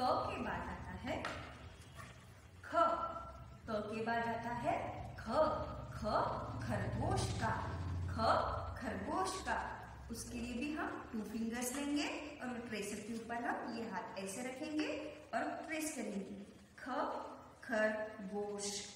क के बाद आता है ख, क के बाद आता है ख ख खरगोश का, ख खरगोश का। उसके लिए भी हम टू फिंगर्स लेंगे और ट्रेसर के ऊपर हम ये हाथ ऐसे रखेंगे और ट्रेस करेंगे। ख, खरगोश। का